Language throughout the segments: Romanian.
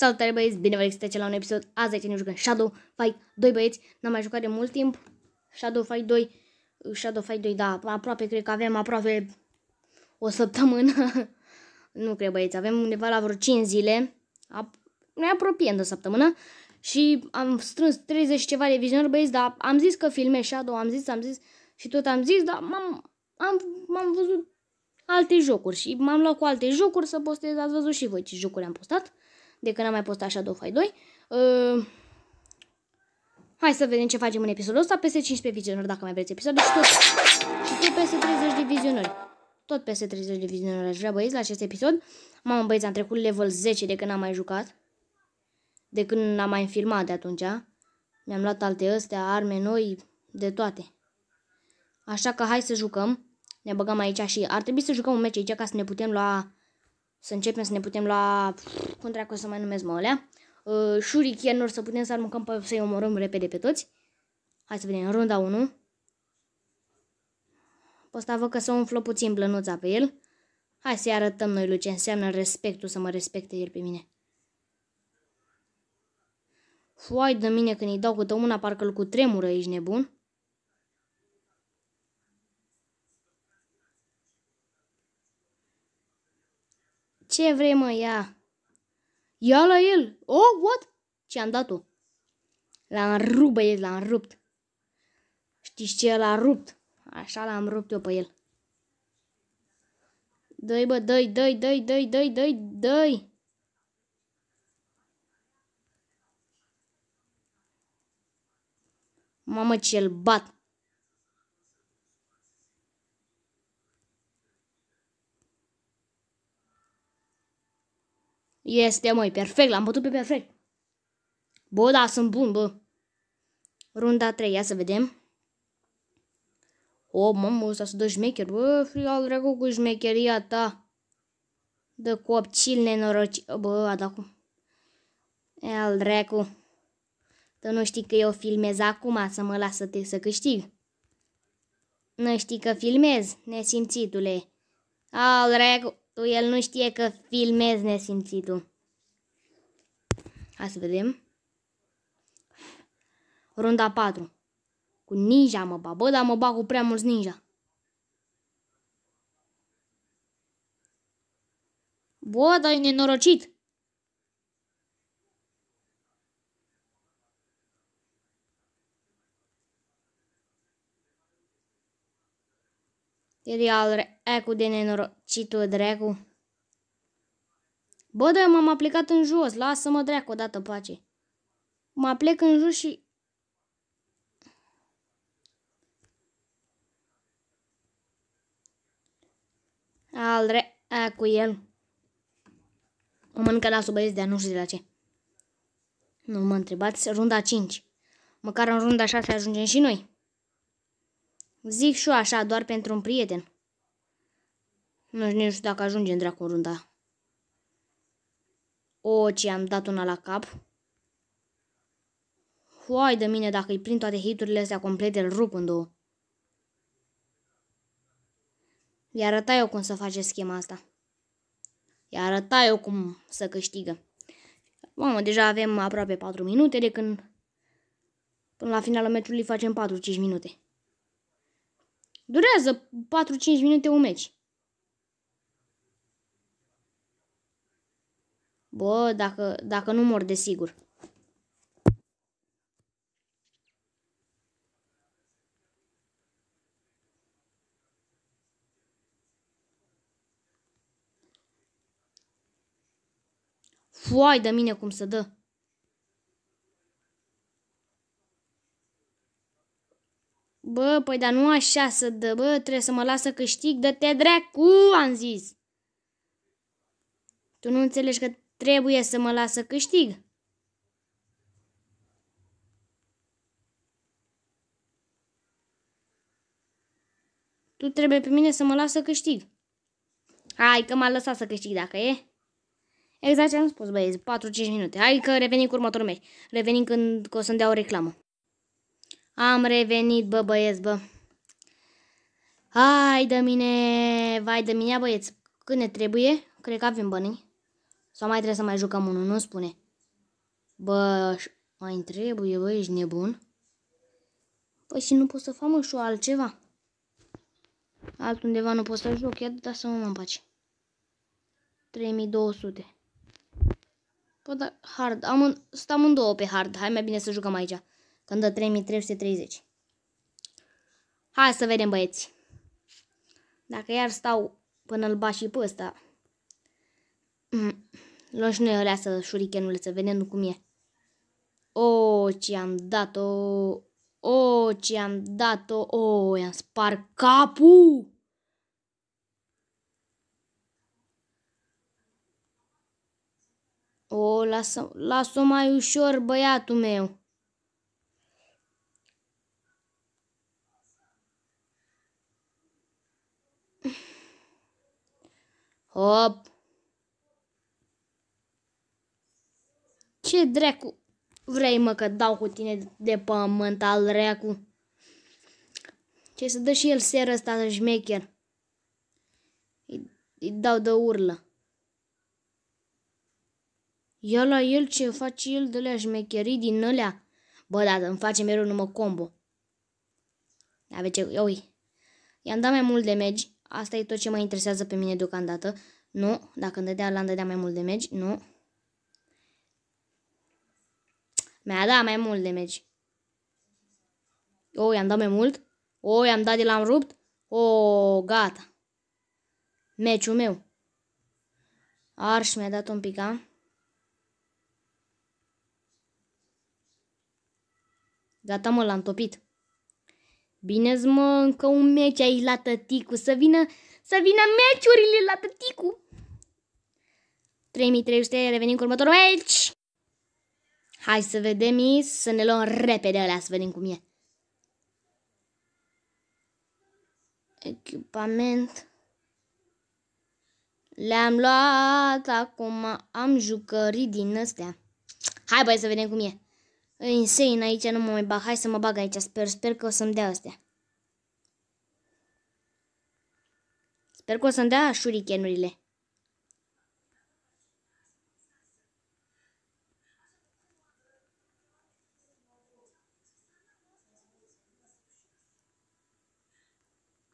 Salutare băieți, bine vă existe la un episod. Azi aici ne jucăm Shadow Fight 2 băieți. N-am mai jucat de mult timp. Shadow Fight 2. Shadow Fight 2, da, aproape cred că avem aproape o săptămână. nu cred băieți, avem undeva la vreo 5 zile. ne apropiem de o săptămână. Și am strâns 30 ceva de vizionări băieți, dar am zis că filmez Shadow, am zis, am zis și tot am zis, dar m-am am, am văzut alte jocuri și m-am luat cu alte jocuri să postez, ați văzut și voi ce jocuri am postat de când am mai postat Shadow Fight 2. Uh, hai să vedem ce facem în episodul ăsta. Peste 15 vizionări dacă mai vreți episodul și tot, și tot peste 30 de vizionări. Tot peste 30 de vizionări aș vrea băieți la acest episod. Mamă băieți, am trecut level 10 de când am mai jucat. De când am mai filmat de atunci. Mi-am luat alte astea, arme noi, de toate. Așa că hai să jucăm. Ne băgăm aici și ar trebui să jucăm un meci aici ca să ne putem lua să începem să ne putem lua, cum dracu să mai numesc mă alea, uh, shurikenuri, să putem să aruncăm pe, să-i omorâm repede pe toți. Hai să vedem, runda 1. Pe ăsta văd că să umflă puțin blănuța pe el. Hai să-i arătăm noi lui ce înseamnă respectul, să mă respecte el pe mine. Foai de mine când îi dau câte una, parcă-l cu tremură, ești nebun. Ce vrei, mă, ia? Ia la el! Oh, what? Ce am dat-o? L-am rupt, băieți, l-am rupt. Știți ce l-a rupt? Așa l-am rupt eu pe el. Dă-i, bă, dă-i, dă-i, dă-i, dă-i, dă-i, dă-i, dă-i. Mamă, ce-l bat. Este, măi, perfect, l-am bătut pe perfect. Bă, da, sunt bun, bă. Runda 3, ia să vedem. O, mamă, ăsta să dă șmecher, bă, fi al dracu cu șmecheria ta. Dă copcil nenoroci. Bă, a dat cum. E al dracu. Tu nu știi că eu filmez acum să mă lasă te să câștig. Nu știi că filmez, nesimțitule. Al dracu. Tu, el nu știe că filmezi nesimțitul. Hai să vedem. Runda 4. Cu ninja mă bag. Bă, dar mă bag cu prea mulți ninja. Bă, dar e nenorocit. Real, ecu de nenorocitul dracu. Bă, da, m-am aplicat în jos. Lasă-mă dracu odată pace. Mă plec în jos și... Al re... A, cu el. O mănâncă nasul băieți de nu știu de la ce. Nu mă întrebați. Runda 5. Măcar în runda 6 ajungem și noi. Zic și eu așa, doar pentru un prieten. Nu știu dacă ajungem dracu în runda. O, ce am dat una la cap. Hoai de mine, dacă îi prind toate hiturile astea complete, îl rup în două. I arăta eu cum să face schema asta. I arăta eu cum să câștigă. Mamă, deja avem aproape 4 minute de când până la finalul meciului facem 4-5 minute. Durează 4-5 minute un meci. Bă, dacă, dacă nu mor, desigur. Foai de mine cum să dă. Bă, păi dar nu așa să dă, bă, trebuie să mă lasă câștig, dă-te dracu, am zis. Tu nu înțelegi că trebuie să mă lasă câștig? Tu trebuie pe mine să mă lasă câștig. Hai că m-a lăsat să câștig dacă e. Exact ce am spus, băieți, 4-5 minute. Hai că revenim cu următorul meci. Revenim când o să-mi dea o reclamă. Am revenit, bă, băieți, bă. Hai de mine, vai de mine, băieți. Când ne trebuie? Cred că avem bani. Sau mai trebuie să mai jucăm unul, nu spune. Bă, mai trebuie, bă, ești nebun? Păi și nu pot să fac mă și altceva. Altundeva nu pot să joc, ia da să mă în pace. 3200. Păi da, hard, am în, stăm în două pe hard, hai mai bine să jucăm aici. Când dă 3330. Hai să vedem băieți. Dacă iar stau până îl bat și pe ăsta. Luăm și noi alea să șurichenurile, să vedem cum e. O, ce am dat-o! O, ce am dat-o! O, i-am spart capul! O, lasă, lasă-o mai ușor, băiatul meu. Hop! Ce dracu vrei, mă, că dau cu tine de pământ al reacu? Ce să dă și el seră ăsta șmecher? Îi, îi dau de urlă. Ia la el ce face el de la șmecherii din alea. Bă, da, îmi face mereu numai combo. Aveți ce, ui. I-am dat mai mult de megi. Asta e tot ce mă interesează pe mine deocamdată. Nu, dacă îmi dădea, l-am dădea mai mult de megi. Nu. Mi-a dat mai mult de megi. O, i-am dat mai mult. O, i-am dat de l-am rupt. O, gata. Meciul meu. Arș mi-a dat un pic, a? Gata, mă, l-am topit. bine mă, încă un meci aici la tăticu. Să vină, să vină meciurile la tăticu. 3300, revenim cu următorul meci. Hai să vedem, să ne luăm repede alea, să vedem cum e. Echipament. Le-am luat, acum am jucării din astea. Hai băi să vedem cum e. E insane aici, nu mă mai bag. Hai să mă bag aici, sper, sper că o să-mi dea astea. Sper că o să-mi dea shurikenurile.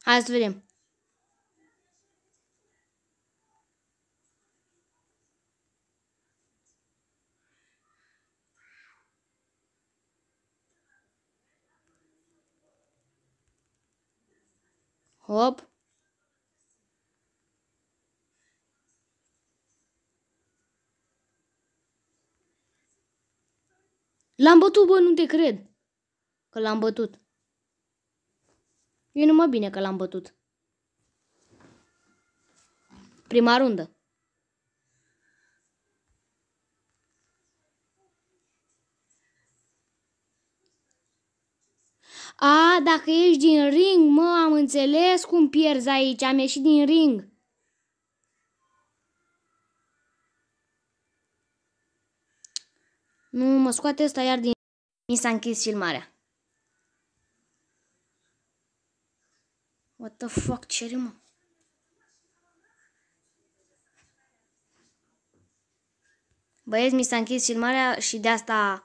Hai să vedem. Hop. L-am bătut, bă, nu te cred. Că l-am bătut. E numai bine că l-am bătut. Prima rundă. A, dacă ești din ring, mă, am înțeles cum pierzi aici, am ieșit din ring. Nu, mă scoate ăsta iar din... Mi s-a închis filmarea. What the fuck, ce mă? Băieți, mi s-a închis filmarea și de asta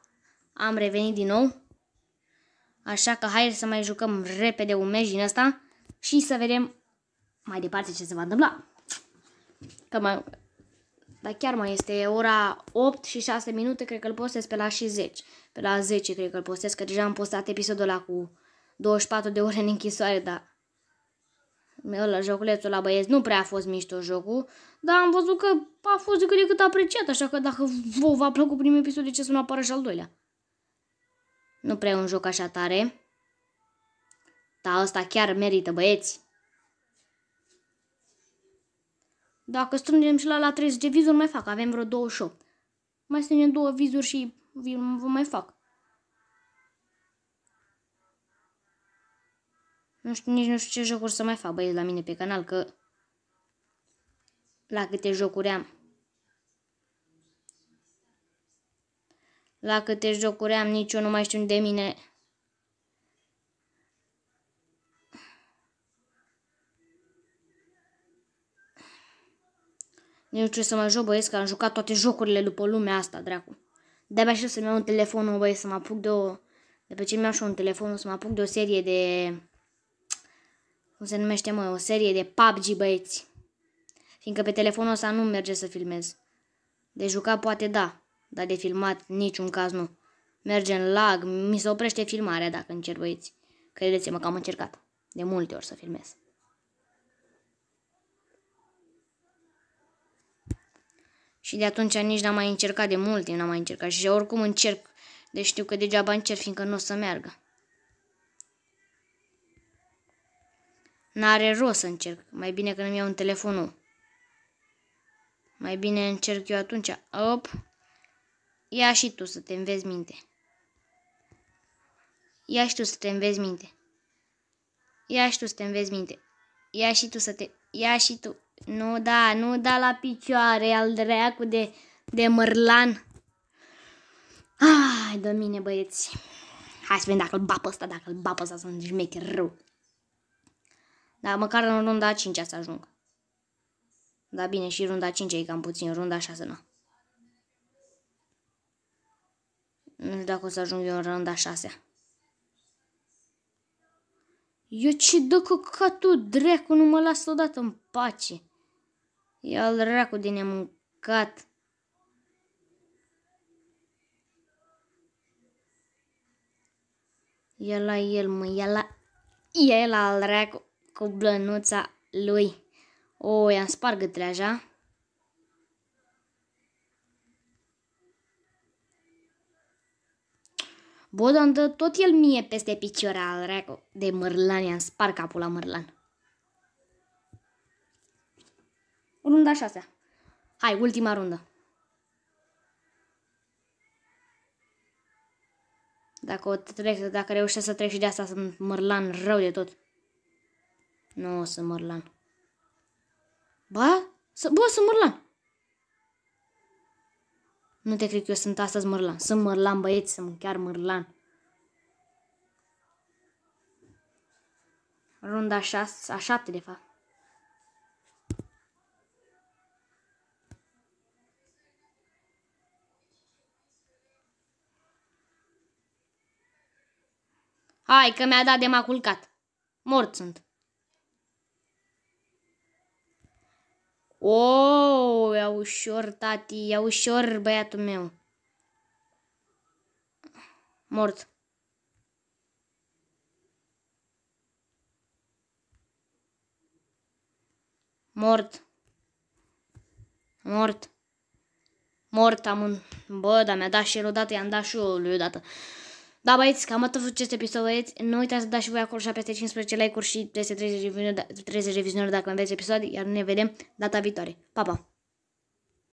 am revenit din nou. Așa că hai să mai jucăm repede un meci din ăsta și să vedem mai departe ce se va întâmpla. Că mai... Dar chiar mai este ora 8 și 6 minute, cred că îl postez pe la și 10. Pe la 10 cred că îl postez, că deja am postat episodul ăla cu 24 de ore în închisoare, dar ăla, joculețul la băieți nu prea a fost mișto jocul, dar am văzut că a fost decât de cât apreciat, așa că dacă vă va plăcut primul episod, de ce să nu apară și al doilea? Nu prea un joc așa tare. Dar ăsta chiar merită, băieți. Dacă strângem și la la 30 de vizuri, mai fac. Avem vreo 28. Mai strângem două vizuri și vă mai fac. Nu știu, nici nu știu ce jocuri să mai fac, băieți, la mine pe canal, că la câte jocuri am. La câte jocuri am, nici eu nu mai știu de mine. Nu știu ce să mai joc, băieți, că am jucat toate jocurile după lumea asta, dracu. De-abia știu să-mi iau un telefon, băi, să mă apuc de o... De pe ce mi-au și un telefon, să mă apuc de o serie de... Cum se numește, mă? O serie de PUBG, băieți. Fiindcă pe telefonul ăsta nu merge să filmez. De jucat poate da, dar de filmat niciun caz nu. Merge în lag, mi se oprește filmarea dacă încerc, băieți. Credeți-mă că am încercat de multe ori să filmez. Și de atunci nici n-am mai încercat de mult timp, n-am mai încercat. Și oricum încerc, deci știu că degeaba încerc, fiindcă nu o să meargă. N-are rost să încerc. Mai bine că nu-mi iau un telefon nou. Mai bine încerc eu atunci. Op. Ia și tu să te înveți minte. Ia și tu să te înveți minte. Ia și tu să te înveți minte. Ia și tu să te... Ia și tu. Nu da, nu da la picioare al dracu de, de mărlan. Ai, de mine, băieți. Hai să vedem dacă îl bapă ăsta, dacă îl bapă ăsta să-mi șmecher rău. Dar măcar în runda 5 să ajung. Da, bine, și runda 5 e cam puțin, runda 6 nu. Nu știu dacă o să ajung eu în runda 6. Eu ce dă căcatul, dracu, nu mă las odată în pace. Ia-l dracu de nemâncat. Ia la el, mă, ia la... Ia la al dracu cu blănuța lui. O, i-am spart gâtele așa. Bodan dă tot el mie peste picior al recu de mărlan, i-am spart capul la mărlan. Runda șasea. Hai, ultima rundă. Dacă, o trec, dacă reușesc să trec și de asta, sunt mărlan rău de tot. Nu, sunt mărlan. Ba? Bă, sunt mărlan. Nu te cred că eu sunt astăzi mărlan. Sunt mărlan, băieți, sunt chiar mărlan. Runda a, șase, a șapte, de fapt. Hai, că mi-a dat de m-a culcat. Mort sunt. O, ia ușor, tati, ia ușor, băiatul meu. Mort. Mort. Mort. Mort am un... Bă, dar mi-a dat și el odată, i-am dat și eu lui odată. Da, băieți, cam atât acest episod, băieți. Nu uitați să dați și voi acolo și peste 15 like-uri și peste 30 de viziuni, 30 de viziuni dacă mai veți episod, iar ne vedem data viitoare. Pa, pa!